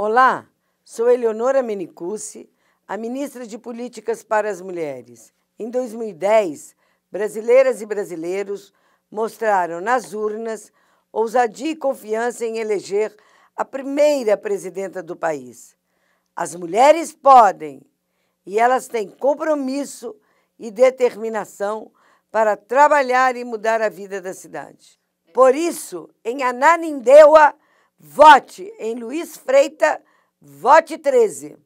Olá, sou Eleonora Menicucci, a ministra de Políticas para as Mulheres. Em 2010, brasileiras e brasileiros mostraram nas urnas ousadia e confiança em eleger a primeira presidenta do país. As mulheres podem e elas têm compromisso e determinação para trabalhar e mudar a vida da cidade. Por isso, em Ananindeua, vote em Luiz Freita, vote 13.